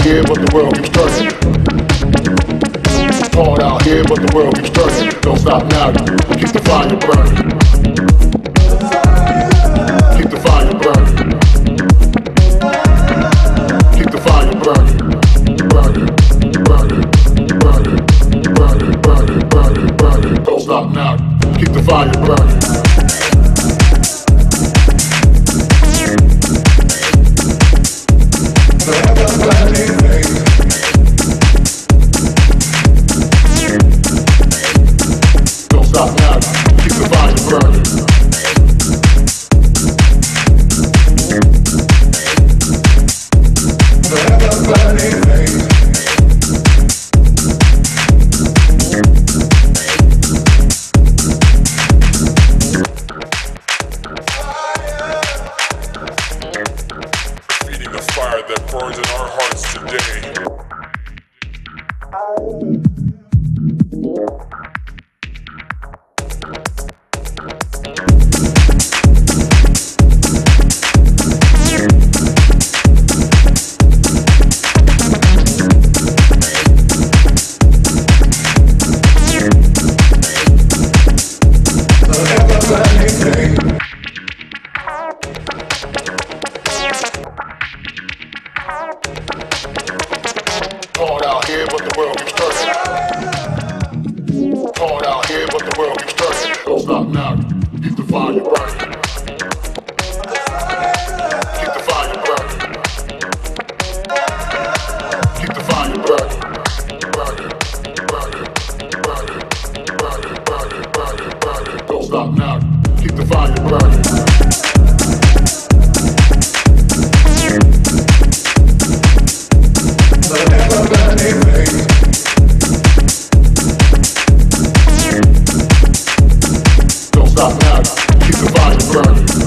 out here, but the world keeps turning. Hard out here, but the world keeps turning. Don't stop now, keep the fire burning. Keep the fire burning. Keep the fire burning. Burning, burning, burning, burning, burning, burning, burning. Don't stop now, keep the fire burning. Burns in our hearts today. Stop now. Keep the fire burning. Stop now. Keep the fire burning.